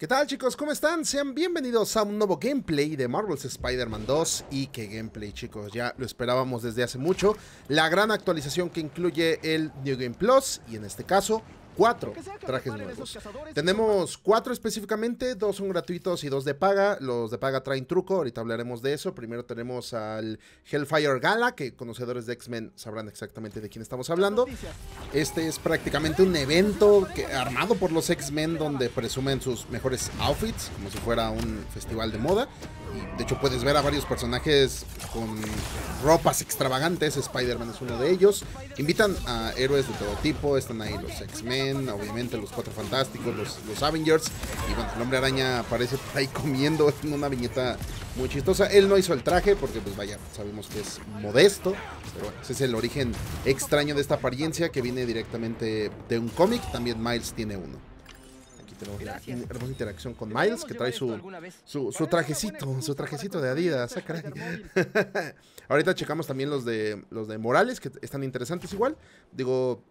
¿Qué tal chicos? ¿Cómo están? Sean bienvenidos a un nuevo gameplay de Marvel's Spider-Man 2 y qué gameplay chicos, ya lo esperábamos desde hace mucho, la gran actualización que incluye el New Game Plus y en este caso cuatro trajes nuevos. Tenemos cuatro específicamente, dos son gratuitos y dos de paga. Los de paga traen truco, ahorita hablaremos de eso. Primero tenemos al Hellfire Gala, que conocedores de X-Men sabrán exactamente de quién estamos hablando. Este es prácticamente un evento que, armado por los X-Men donde presumen sus mejores outfits, como si fuera un festival de moda. Y de hecho puedes ver a varios personajes con ropas extravagantes, Spider-Man es uno de ellos. Invitan a héroes de todo tipo, están ahí los X-Men, obviamente los Cuatro Fantásticos, los, Avengers. Y bueno, el Hombre Araña aparece ahí comiendo en una viñeta muy chistosa. Él no hizo el traje porque pues vaya, sabemos que es modesto. Pero bueno, ese es el origen extraño de esta apariencia que viene directamente de un cómic. También Miles tiene uno tenemos una hermosa interacción con Miles, que trae su, su, trajecito, su trajecito de Adidas. Ah, Ahorita checamos también los de los de Morales, que están interesantes igual. Digo,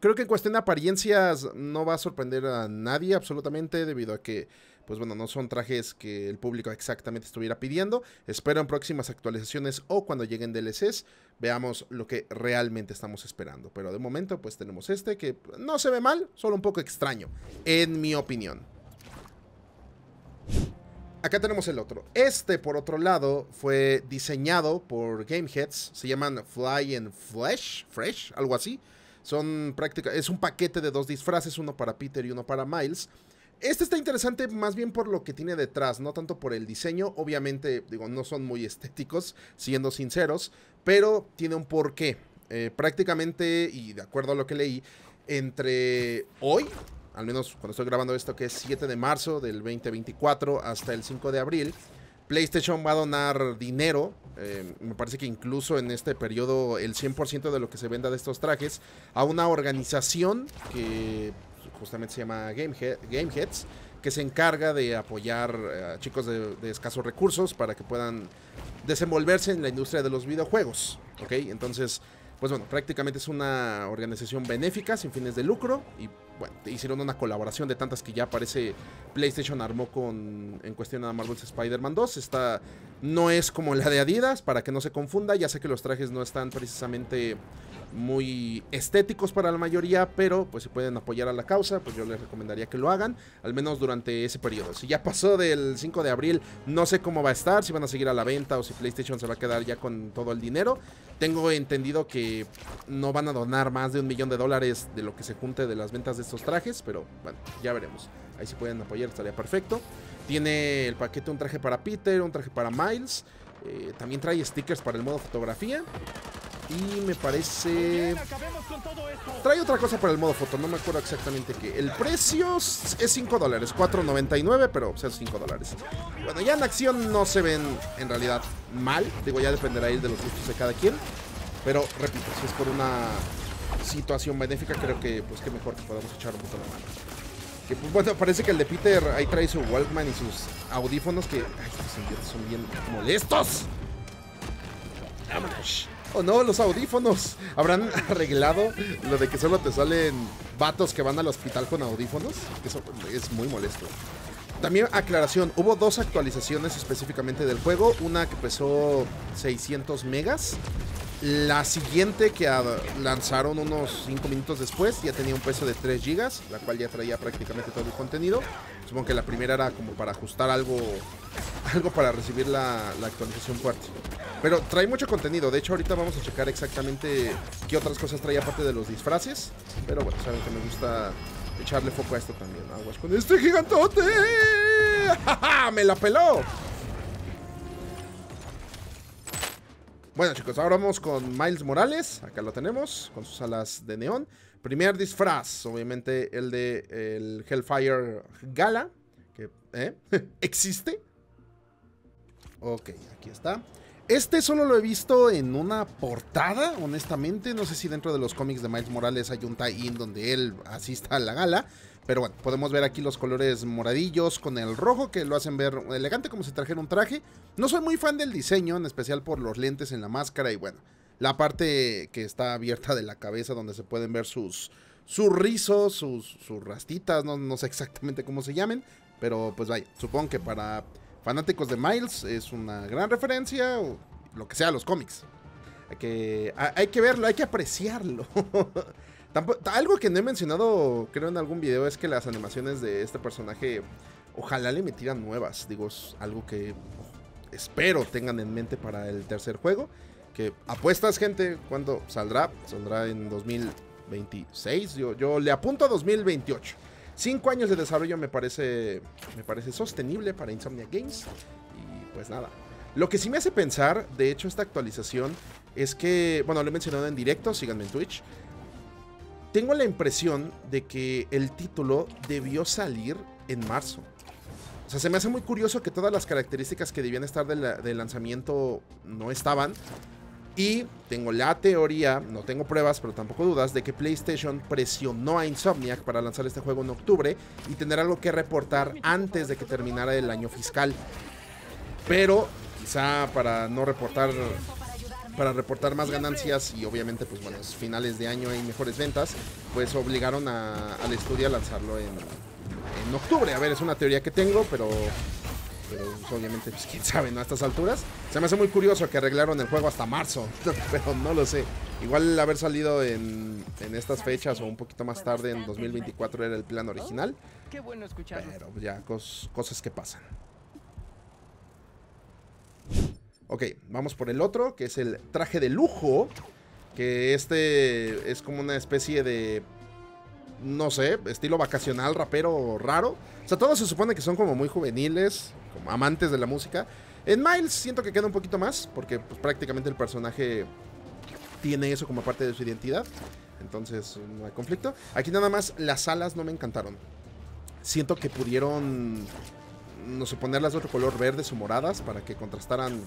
creo que en cuestión de apariencias no va a sorprender a nadie absolutamente, debido a que pues bueno, no son trajes que el público exactamente estuviera pidiendo. Espero en próximas actualizaciones o cuando lleguen DLCs veamos lo que realmente estamos esperando. Pero de momento pues tenemos este que no se ve mal, solo un poco extraño, en mi opinión. Acá tenemos el otro. Este, por otro lado, fue diseñado por Gameheads. Se llaman Fly and Flesh, Fresh, algo así. Son práctica, es un paquete de dos disfraces, uno para Peter y uno para Miles. Este está interesante más bien por lo que tiene detrás, no tanto por el diseño. Obviamente, digo, no son muy estéticos, siendo sinceros, pero tiene un porqué. Eh, prácticamente, y de acuerdo a lo que leí, entre hoy, al menos cuando estoy grabando esto, que es 7 de marzo del 2024, hasta el 5 de abril, PlayStation va a donar dinero. Eh, me parece que incluso en este periodo el 100% de lo que se venda de estos trajes a una organización que justamente se llama Gameheads, que se encarga de apoyar a chicos de, escasos recursos para que puedan desenvolverse en la industria de los videojuegos. ¿Ok? Entonces, pues bueno, prácticamente es una organización benéfica sin fines de lucro y bueno, hicieron una colaboración de tantas que ya aparece PlayStation armó con en cuestión a Marvel's Spider-Man 2. Esta no es como la de Adidas, para que no se confunda, ya sé que los trajes no están precisamente muy estéticos para la mayoría, pero pues si pueden apoyar a la causa, pues yo les recomendaría que lo hagan, al menos durante ese periodo. Si ya pasó del 5 de abril, no sé cómo va a estar, si van a seguir a la venta o si PlayStation se va a quedar ya con todo el dinero. Tengo entendido que no van a donar más de un millón de dólares de lo que se junte de las ventas de estos trajes, pero bueno, ya veremos. Ahí si pueden apoyar estaría perfecto. Tiene el paquete un traje para Peter, un traje para Miles. Eh, también trae stickers para el modo fotografía. Y me parece... Trae otra cosa para el modo foto, no me acuerdo exactamente qué. El precio es 5 dólares, 4.99, pero o sea, 5 dólares. Bueno, ya en acción no se ven en realidad mal. Digo, ya dependerá de los gustos de cada quien. Pero, repito, si es por una situación benéfica, creo que pues que mejor que podamos echar un poco la mano. Que, pues, bueno, parece que el de Peter ahí trae su Walkman y sus audífonos que... Ay, estos son bien molestos. Vámonos. Oh no, los audífonos. ¿Habrán arreglado lo de que solo te salen vatos que van al hospital con audífonos? Eso es muy molesto. También aclaración, hubo dos actualizaciones específicamente del juego. Una que pesó 600 megas. La siguiente que lanzaron unos 5 minutos después ya tenía un peso de 3 gigas, la cual ya traía prácticamente todo el contenido. Supongo que la primera era como para ajustar algo, algo para recibir la, actualización fuerte. Pero trae mucho contenido. De hecho, ahorita vamos a checar exactamente qué otras cosas trae aparte de los disfraces. Pero bueno, saben que me gusta echarle foco a esto también. Aguas con este gigantote. ¡Me la peló! Bueno chicos, ahora vamos con Miles Morales, acá lo tenemos, con sus alas de neón. Primer disfraz, obviamente el de el Hellfire Gala, que ¿eh? existe. Ok, aquí está. Este solo lo he visto en una portada, honestamente. No sé si dentro de los cómics de Miles Morales hay un tie-in donde él asista a la gala. Pero bueno, podemos ver aquí los colores moradillos con el rojo que lo hacen ver elegante como si trajera un traje. No soy muy fan del diseño, en especial por los lentes en la máscara y bueno, la parte que está abierta de la cabeza donde se pueden ver sus, sus rizos, sus, sus rastitas, no, no sé exactamente cómo se llamen, pero pues vaya, supongo que para fanáticos de Miles es una gran referencia, o lo que sea, los cómics. Hay que, hay que verlo, hay que apreciarlo. algo que no he mencionado, creo, en algún video, es que las animaciones de este personaje, ojalá le metieran nuevas. Digo, es algo que espero tengan en mente para el tercer juego. Que apuestas, gente, ¿cuándo saldrá? Saldrá en 2026. Yo, yo le apunto a 2028. Cinco años de desarrollo me parece, me parece sostenible para Insomnia Games. Y pues nada. Lo que sí me hace pensar, de hecho, esta actualización es que, bueno, lo he mencionado en directo, síganme en Twitch. Tengo la impresión de que el título debió salir en marzo. O sea, se me hace muy curioso que todas las características que debían estar del lanzamiento no estaban. Y tengo la teoría, no tengo pruebas, pero tampoco dudas, de que PlayStation presionó a Insomniac para lanzar este juego en octubre y tener algo que reportar antes de que terminara el año fiscal. Pero quizá para no reportar para reportar más ganancias y obviamente pues bueno, finales de año hay mejores ventas, pues obligaron al estudio a lanzarlo en, en octubre. A ver, es una teoría que tengo, pero pero pues, obviamente, pues quién sabe, ¿no? A estas alturas. Se me hace muy curioso que arreglaron el juego hasta marzo, pero no lo sé. Igual haber salido en, en estas fechas o un poquito más tarde, en 2024, era el plan original. Qué bueno Pero ya, cosas que pasan. Ok, vamos por el otro, que es el traje de lujo. Que este es como una especie de no sé, estilo vacacional, rapero raro. O sea, todos se supone que son como muy juveniles, amantes de la música. En Miles siento que queda un poquito más, porque pues, prácticamente el personaje tiene eso como parte de su identidad. Entonces no hay conflicto. Aquí nada más las alas no me encantaron. Siento que pudieron, no sé, ponerlas de otro color verdes o moradas para que contrastaran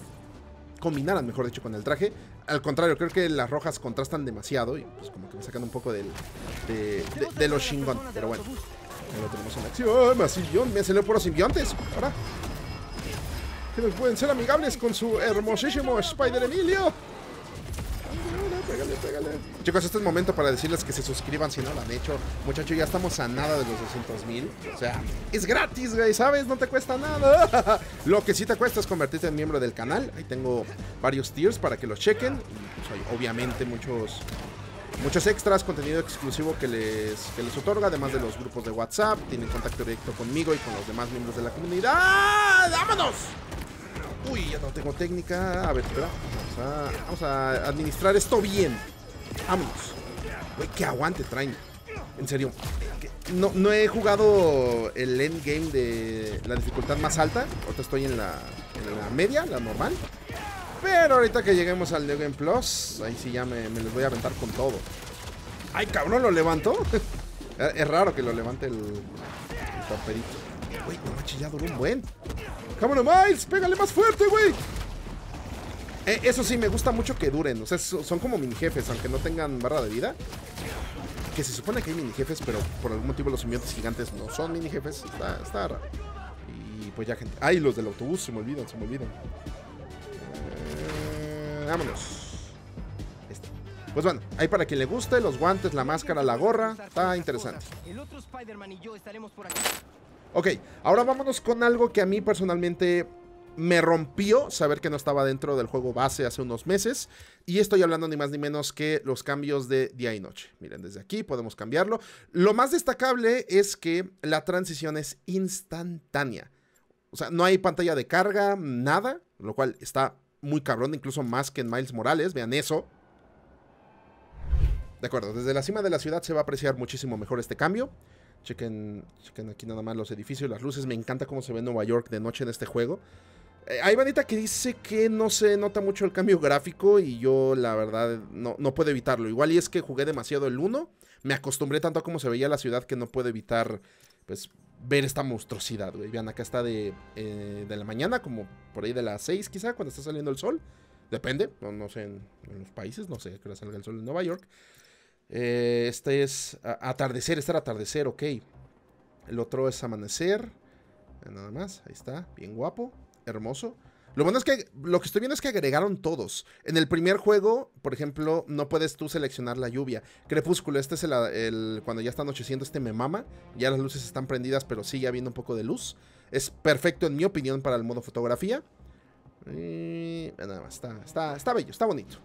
combinaran, mejor dicho, con el traje. Al contrario, creo que las rojas contrastan demasiado y pues como que me sacan un poco del, de, de, los chingón. Pero bueno, ya lo tenemos en acción. Me salió los simbiontes. Ahora, que pueden ser amigables con su hermosísimo Spider Emilio. Pégale, pégale. Chicos, este es el momento para decirles que se suscriban si no lo han hecho. Muchachos, ya estamos a nada de los 200 mil. O sea, es gratis, güey, ¿sabes? No te cuesta nada. lo que sí te cuesta es convertirte en miembro del canal. Ahí tengo varios tiers para que los chequen. Pues hay obviamente muchos muchos extras, contenido exclusivo que les, que les otorga, además de los grupos de WhatsApp. Tienen contacto directo conmigo y con los demás miembros de la comunidad. ¡Vámonos! Uy, ya no tengo técnica. A ver, espera. Vamos a, administrar esto bien. Vámonos. Uy, qué aguante traen. En serio. No, no he jugado el endgame de la dificultad más alta. Ahorita estoy en la, en la media, la normal. Pero ahorita que lleguemos al New Game Plus, ahí sí ya me, les voy a aventar con todo. ¡Ay, cabrón! ¿Lo levantó? es raro que lo levante el, el torpedito. Uy, no ya duró un buen. ¡Cámonos, Miles! ¡Pégale más fuerte, güey! Eh, eso sí, me gusta mucho que duren. O sea, son como mini jefes, aunque no tengan barra de vida. Que se supone que hay mini jefes, pero por algún motivo los simbiontes gigantes no son mini jefes. Está, está raro. Y pues ya, gente. ¡Ay, los del autobús! Se me olvidan, se me olvidan. Eh, vámonos. Este. Pues bueno, ahí para quien le guste, los guantes, la máscara, la gorra. Está interesante. El otro Spider-Man y yo estaremos por aquí. Ok, ahora vámonos con algo que a mí personalmente me rompió saber que no estaba dentro del juego base hace unos meses. Y estoy hablando ni más ni menos que los cambios de día y noche. Miren, desde aquí podemos cambiarlo. Lo más destacable es que la transición es instantánea. O sea, no hay pantalla de carga, nada, lo cual está muy cabrón, incluso más que en Miles Morales. Vean eso. De acuerdo, desde la cima de la ciudad se va a apreciar muchísimo mejor este cambio. Chequen, chequen aquí nada más los edificios, las luces. Me encanta cómo se ve Nueva York de noche en este juego. Eh, hay bandita que dice que no se nota mucho el cambio gráfico y yo la verdad no, no puedo evitarlo. Igual y es que jugué demasiado el 1. Me acostumbré tanto a cómo se veía la ciudad que no puedo evitar pues ver esta monstruosidad. Vean, acá está de, eh, de la mañana, como por ahí de las 6 quizá, cuando está saliendo el sol. Depende, no, sé, en, los países, no sé, que salga el sol en Nueva York. Eh, este es atardecer, era atardecer, ok. El otro es amanecer. Nada más, ahí está, bien guapo, hermoso. Lo bueno es que lo que estoy viendo es que agregaron todos. En el primer juego, por ejemplo, no puedes tú seleccionar la lluvia. Crepúsculo, este es el, cuando ya está anocheciendo, este me mama. Ya las luces están prendidas, pero sigue habiendo un poco de luz. Es perfecto en mi opinión para el modo fotografía. Y nada más, está, está, está bello, está bonito.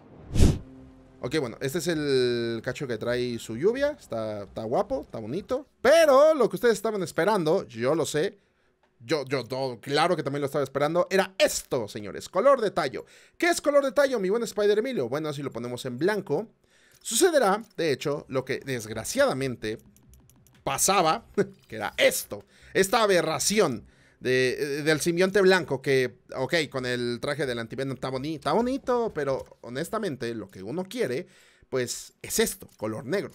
Ok, bueno, este es el cacho que trae su lluvia. Está, está guapo, está bonito. Pero lo que ustedes estaban esperando, yo lo sé, yo, yo, claro que también lo estaba esperando. Era esto, señores. Color de tallo. ¿Qué es color de tallo, mi buen Spider Emilio? Bueno, si lo ponemos en blanco, sucederá, de hecho, lo que desgraciadamente pasaba, que era esto. Esta aberración de, del simbionte blanco que, ok, con el traje del antivenom está, está bonito, pero honestamente lo que uno quiere, pues es esto, color negro.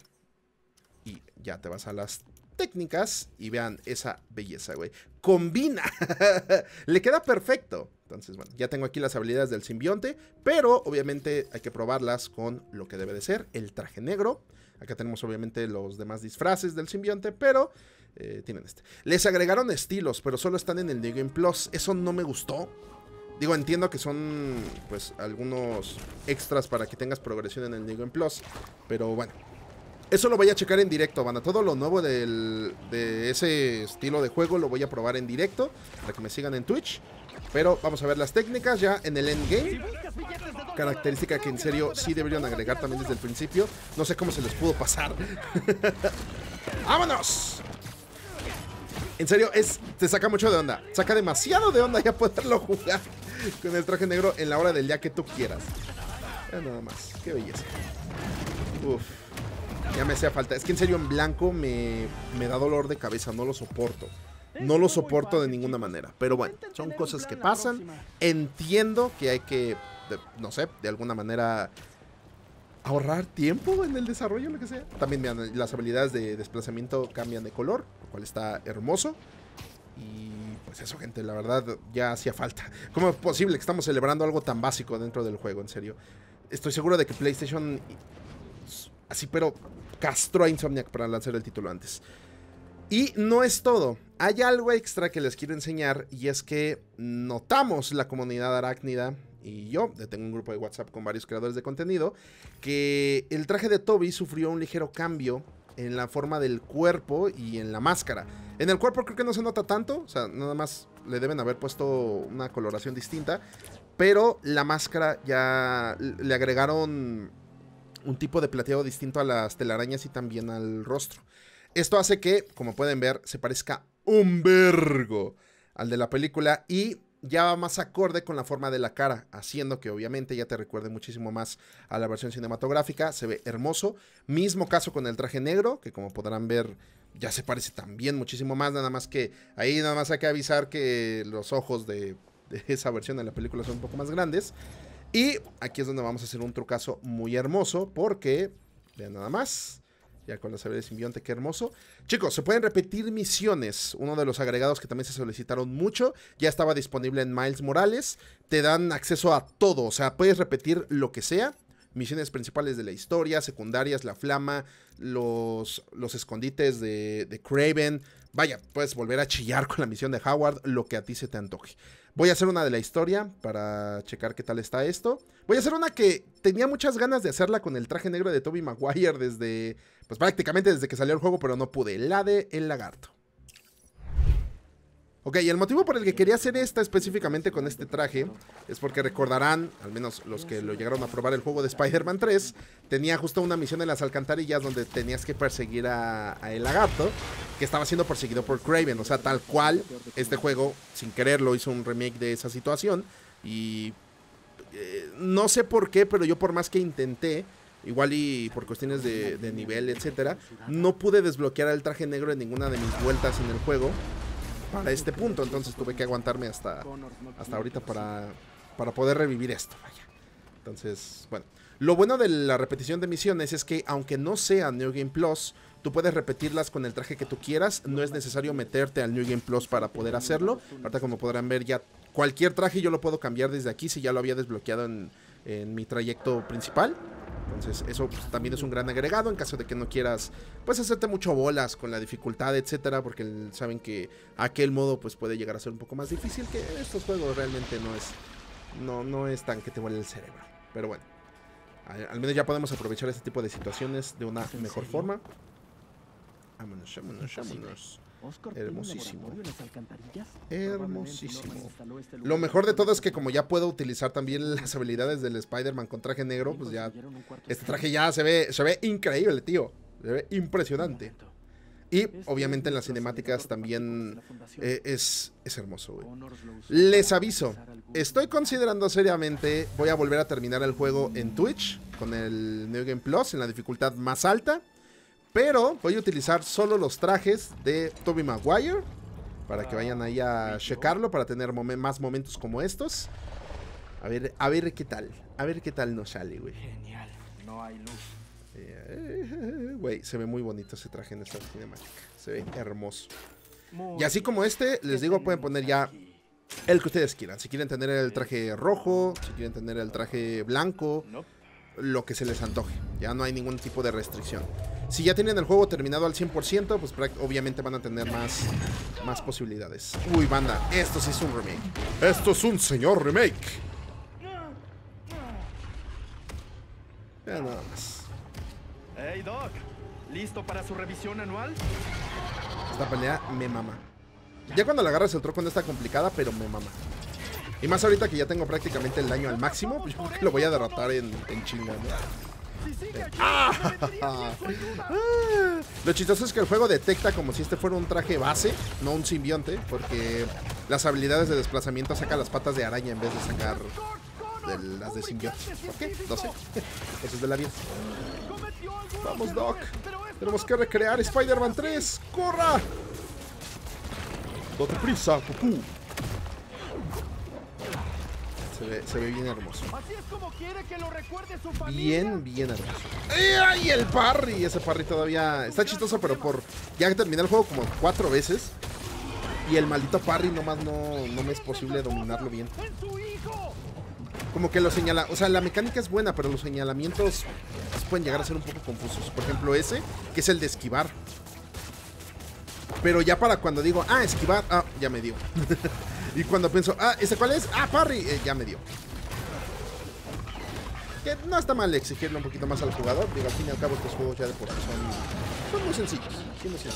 Y ya te vas a las técnicas y vean esa belleza, güey. Combina. Le queda perfecto. Entonces, bueno, ya tengo aquí las habilidades del simbionte, pero obviamente hay que probarlas con lo que debe de ser, el traje negro. Acá tenemos obviamente los demás disfraces del simbionte, pero eh, tienen este. Les agregaron estilos, pero solo están en el New Plus. Eso no me gustó. Digo, entiendo que son pues algunos extras para que tengas progresión en el New Plus, pero bueno, eso lo voy a checar en directo, banda. Todo lo nuevo de ese estilo de juego lo voy a probar en directo para que me sigan en Twitch. Pero vamos a ver las técnicas ya en el endgame. Característica que en serio sí deberían agregar también desde el principio. No sé cómo se les pudo pasar. ¡Vámonos! En serio, es, te saca mucho de onda. Saca demasiado de onda ya poderlo jugar con el traje negro en la hora del día que tú quieras. nada más. Qué belleza. Uf. Ya me hacía falta. Es que en serio en blanco me, da dolor de cabeza, no lo soporto. No lo soporto de ninguna manera. Pero bueno, son cosas que pasan. Entiendo que hay que, no sé, de alguna manera ahorrar tiempo en el desarrollo, lo que sea. También las habilidades de desplazamiento cambian de color, lo cual está hermoso. Y pues eso, gente, la verdad ya hacía falta. ¿Cómo es posible que estamos celebrando algo tan básico dentro del juego, en serio? Estoy seguro de que PlayStation así, pero castró a Insomniac para lanzar el título antes. Y no es todo. Hay algo extra que les quiero enseñar y es que notamos la comunidad arácnida y yo, tengo un grupo de WhatsApp con varios creadores de contenido, que el traje de Toby sufrió un ligero cambio en la forma del cuerpo y en la máscara. En el cuerpo creo que no se nota tanto, o sea, nada más le deben haber puesto una coloración distinta, pero la máscara ya le agregaron un tipo de plateado distinto a las telarañas y también al rostro. Esto hace que, como pueden ver, se parezca un vergo al de la película y ya va más acorde con la forma de la cara, haciendo que obviamente ya te recuerde muchísimo más a la versión cinematográfica, se ve hermoso. Mismo caso con el traje negro, que como podrán ver ya se parece también muchísimo más, nada más que ahí nada más hay que avisar que los ojos de, esa versión de la película son un poco más grandes. Y aquí es donde vamos a hacer un trucazo muy hermoso porque, vean nada más, ya con la de simbionte, qué hermoso. Chicos, se pueden repetir misiones, uno de los agregados que también se solicitaron mucho, ya estaba disponible en Miles Morales, te dan acceso a todo, o sea, puedes repetir lo que sea. Misiones principales de la historia, secundarias, la flama, los, los escondites de, de Craven. Vaya, puedes volver a chillar con la misión de Howard, lo que a ti se te antoje. Voy a hacer una de la historia para checar qué tal está esto. Voy a hacer una que tenía muchas ganas de hacerla con el traje negro de Toby Maguire desde, pues prácticamente desde que salió el juego, pero no pude. La de El Lagarto. Ok, y el motivo por el que quería hacer esta específicamente con este traje es porque recordarán, al menos los que lo llegaron a probar el juego de Spider-Man 3, tenía justo una misión en las alcantarillas donde tenías que perseguir a, el lagarto, que estaba siendo perseguido por Craven, o sea, tal cual este juego, sin quererlo, hizo un remake de esa situación y eh, no sé por qué, pero yo por más que intenté, igual y por cuestiones de, de nivel, etcétera, no pude desbloquear el traje negro en ninguna de mis vueltas en el juego para este punto. Entonces tuve que aguantarme hasta, hasta ahorita para, para poder revivir esto. Vaya. Entonces, bueno. Lo bueno de la repetición de misiones es que aunque no sea New Game Plus, tú puedes repetirlas con el traje que tú quieras. No es necesario meterte al New Game Plus para poder hacerlo. Ahorita como podrán ver ya cualquier traje yo lo puedo cambiar desde aquí si ya lo había desbloqueado en, en mi trayecto principal. Entonces, eso pues, también es un gran agregado en caso de que no quieras, pues, hacerte mucho bolas con la dificultad, etcétera, porque saben que aquel modo, pues, puede llegar a ser un poco más difícil, que estos juegos realmente no es, no, no es tan que te vuele el cerebro. Pero bueno, al, menos ya podemos aprovechar este tipo de situaciones de una mejor forma. Vámonos, vámonos, vámonos. Hermosísimo. Hermosísimo. Lo mejor de todo es que como ya puedo utilizar también las habilidades del Spider-Man con traje negro, pues ya... Este traje ya se ve, se ve increíble, tío. Se ve impresionante. Y obviamente en las cinemáticas también eh, es, es hermoso, güey. Les aviso, estoy considerando seriamente, voy a volver a terminar el juego en Twitch con el New Game Plus en la dificultad más alta. Pero voy a utilizar solo los trajes de Toby Maguire. Para que vayan ahí a checarlo. Para tener más momentos como estos. A ver, a ver qué tal. A ver qué tal nos sale, güey. Genial. No hay luz. Eh, güey, se ve muy bonito ese traje en esta cinemática. Se ve hermoso. Y así como este, les digo, pueden poner ya el que ustedes quieran. Si quieren tener el traje rojo, si quieren tener el traje blanco, lo que se les antoje. Ya no hay ningún tipo de restricción. Si ya tienen el juego terminado al 100%, pues obviamente van a tener más, más posibilidades. Uy, banda, esto sí es un remake. Esto es un señor remake. Ya nada más. Hey Doc, ¿listo para su revisión anual? Esta pelea me mama. Ya cuando la agarras el troco no está complicada, pero me mama. Y más ahorita que ya tengo prácticamente el daño al máximo, pues yo creo que lo voy a derrotar en, en chinga, ¿no? Ah. Lo chistoso es que el juego detecta como si este fuera un traje base, no un simbionte, porque las habilidades de desplazamiento saca las patas de araña en vez de sacar las de simbionte. ¿Por qué? No sé. Eso es de la vida. Vamos, Doc. Tenemos que recrear Spider-Man 3. ¡Corra! Date prisa, Goku. Se ve, bien hermoso. Bien, bien hermoso. ¡Ay, el parry! Ese parry todavía está chistoso, pero por ya terminé el juego como cuatro veces. Y el maldito parry nomás no, no me es posible dominarlo bien. Como que lo señala, o sea, la mecánica es buena, pero los señalamientos pueden llegar a ser un poco confusos. Por ejemplo, ese, que es el de esquivar. Pero ya para cuando digo, ah, esquivar, ah, ya me dio. Y cuando pienso, ah, ¿ese cuál es? Ah, parry, eh, ya me dio. Que no está mal exigirle un poquito más al jugador. Digo, al fin y al cabo estos juegos ya de por sí son, muy sencillos. muy sencillos.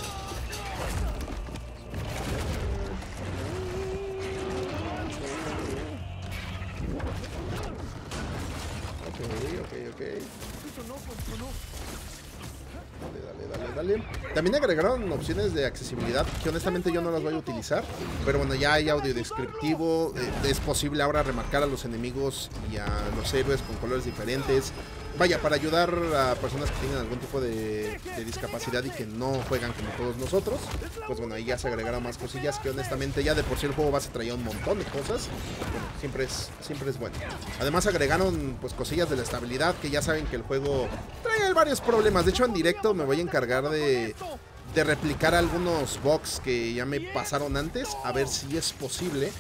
Ok, ok, ok. También agregaron opciones de accesibilidad que honestamente yo no las voy a utilizar. Pero bueno, ya hay audio descriptivo. Eh, es posible ahora remarcar a los enemigos y a los héroes con colores diferentes vaya, para ayudar a personas que tienen algún tipo de, discapacidad y que no juegan como todos nosotros, pues bueno, ahí ya se agregaron más cosillas que honestamente ya de por sí el juego base traía un montón de cosas, siempre es, siempre es bueno. Además agregaron pues cosillas de la estabilidad que ya saben que el juego trae varios problemas, de hecho en directo me voy a encargar de, de replicar algunos bugs que ya me pasaron antes, a ver si es posible. Eh,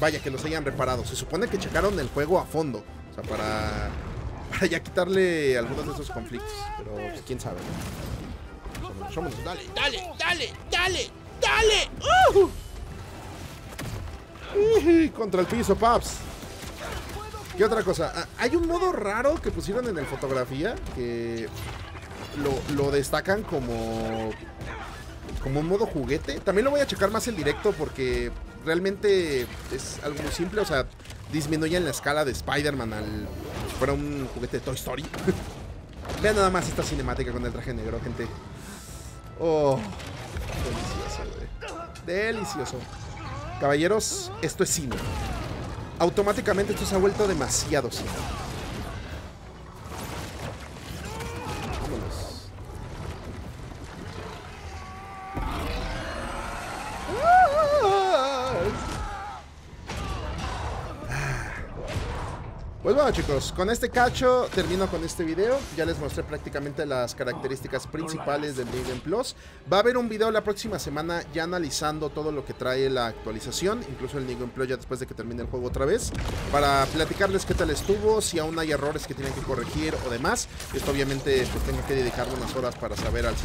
vaya, que los hayan reparado. Se supone que checaron el juego a fondo para, para ya quitarle algunos de esos conflictos. Pero pues, quién sabe. Dale, dale, dale, dale, dale. Uh contra el piso, paps. ¿Qué otra cosa? Ah, hay un modo raro que pusieron en el fotografía que lo, lo, destacan como como un modo juguete. También lo voy a checar más en directo porque realmente es algo muy simple. O sea, disminuyen la escala de Spider-Man al si fuera un juguete de Toy Story. Vean nada más esta cinemática con el traje negro, gente. Oh, delicioso, Delicioso. Caballeros, esto es cine. Automáticamente esto se ha vuelto demasiado cine. Pues bueno chicos, con este cacho termino con este video. Ya les mostré prácticamente las características principales del Game Plus. Va a haber un video la próxima semana ya analizando todo lo que trae la actualización, incluso el Game Plus ya después de que termine el juego otra vez, para platicarles qué tal estuvo, si aún hay errores que tienen que corregir o demás. Esto obviamente pues tengo que dedicar unas horas para saber al 100%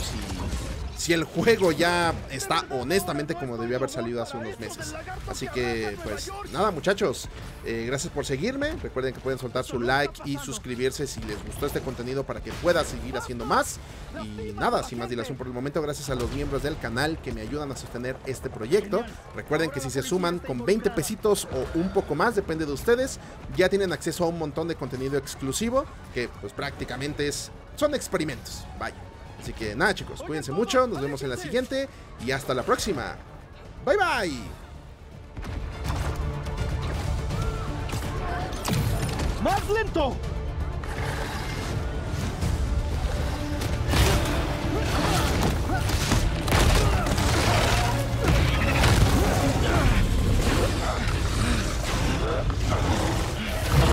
si si el juego ya está honestamente como debió haber salido hace unos meses. Así que, pues nada, muchachos, eh, gracias por seguirme. Recuerden que pueden soltar su like y suscribirse si les gustó este contenido para que pueda seguir haciendo más. Y nada, sin más dilación por el momento, gracias a los miembros del canal que me ayudan a sostener este proyecto. Recuerden que si se suman con 20 pesitos o un poco más, depende de ustedes, ya tienen acceso a un montón de contenido exclusivo que pues prácticamente es, son experimentos. Vaya. Así que nada chicos, cuídense mucho, nos vemos en la siguiente y hasta la próxima. Bye bye. ¡Más lento!